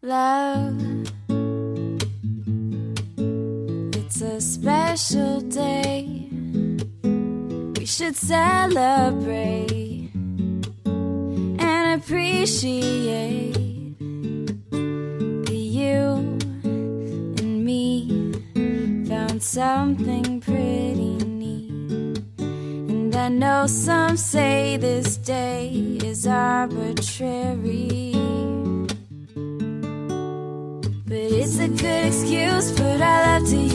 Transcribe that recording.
Love, it's a special day. We should celebrate and appreciate that you and me found something pretty neat. And I know some say this day is arbitrary. It's a good excuse, but I love to